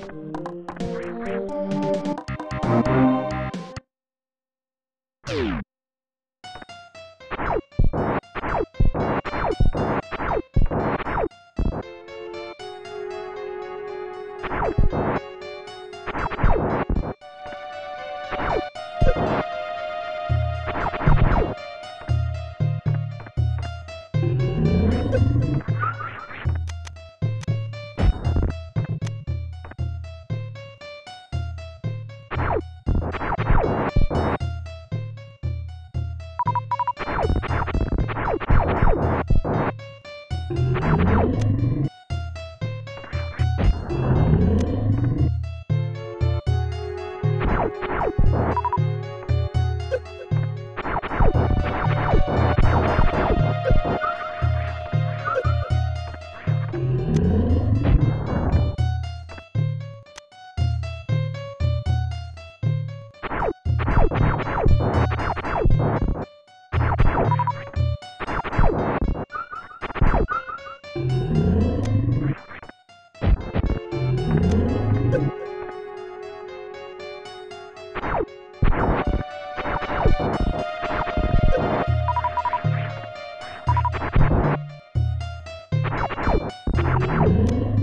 you. you you.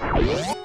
Yeah.